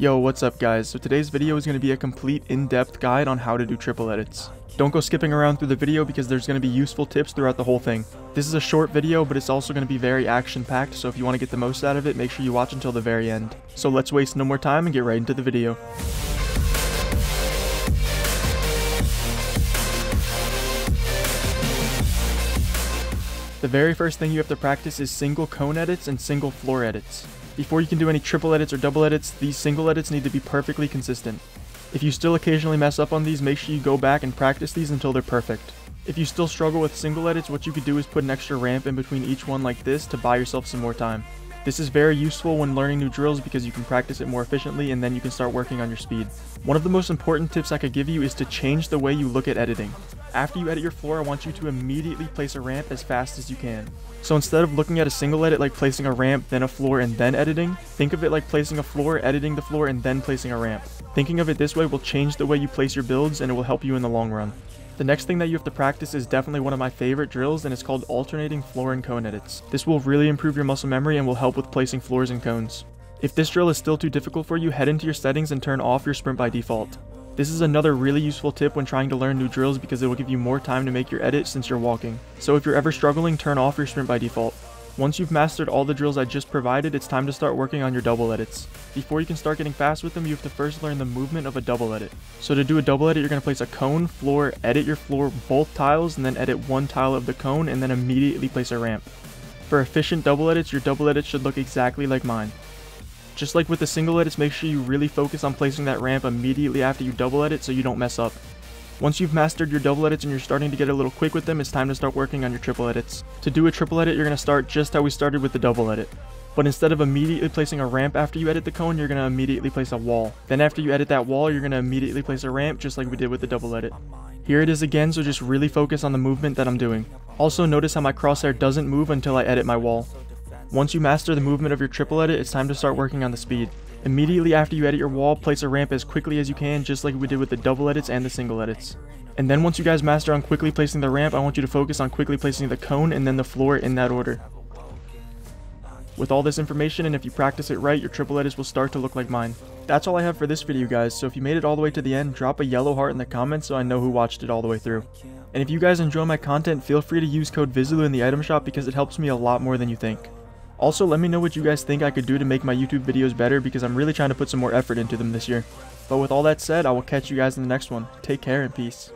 Yo, what's up guys? So today's video is going to be a complete in-depth guide on how to do triple edits. Don't go skipping around through the video because there's going to be useful tips throughout the whole thing. This is a short video, but it's also going to be very action-packed, so if you want to get the most out of it, make sure you watch until the very end. So let's waste no more time and get right into the video. The very first thing you have to practice is single cone edits and single floor edits. Before you can do any triple edits or double edits, these single edits need to be perfectly consistent. If you still occasionally mess up on these, make sure you go back and practice these until they're perfect. If you still struggle with single edits, what you could do is put an extra ramp in between each one like this to buy yourself some more time. This is very useful when learning new drills because you can practice it more efficiently and then you can start working on your speed. One of the most important tips I could give you is to change the way you look at editing. After you edit your floor, I want you to immediately place a ramp as fast as you can. So instead of looking at a single edit like placing a ramp, then a floor, and then editing, think of it like placing a floor, editing the floor, and then placing a ramp. Thinking of it this way will change the way you place your builds and it will help you in the long run. The next thing that you have to practice is definitely one of my favorite drills and it's called alternating floor and cone edits. This will really improve your muscle memory and will help with placing floors and cones. If this drill is still too difficult for you, head into your settings and turn off your sprint by default. This is another really useful tip when trying to learn new drills because it will give you more time to make your edit since you're walking. So if you're ever struggling, turn off your sprint by default. Once you've mastered all the drills I just provided, it's time to start working on your double edits. Before you can start getting fast with them, you have to first learn the movement of a double edit. So to do a double edit, you're going to place a cone, floor, edit your floor both tiles, and then edit one tile of the cone, and then immediately place a ramp. For efficient double edits, your double edit should look exactly like mine. Just like with the single edits, make sure you really focus on placing that ramp immediately after you double edit so you don't mess up. Once you've mastered your double edits and you're starting to get a little quick with them, it's time to start working on your triple edits. To do a triple edit, you're going to start just how we started with the double edit. But instead of immediately placing a ramp after you edit the cone, you're going to immediately place a wall. Then after you edit that wall, you're going to immediately place a ramp just like we did with the double edit. Here it is again, so just really focus on the movement that I'm doing. Also notice how my crosshair doesn't move until I edit my wall. Once you master the movement of your triple edit, it's time to start working on the speed. Immediately after you edit your wall, place a ramp as quickly as you can, just like we did with the double edits and the single edits. And then once you guys master on quickly placing the ramp, I want you to focus on quickly placing the cone and then the floor in that order. With all this information, and if you practice it right, your triple edits will start to look like mine. That's all I have for this video guys, so if you made it all the way to the end, drop a yellow heart in the comments so I know who watched it all the way through. And if you guys enjoy my content, feel free to use code Vizeloo in the item shop because it helps me a lot more than you think. Also, let me know what you guys think I could do to make my YouTube videos better because I'm really trying to put some more effort into them this year. But with all that said, I will catch you guys in the next one. Take care and peace.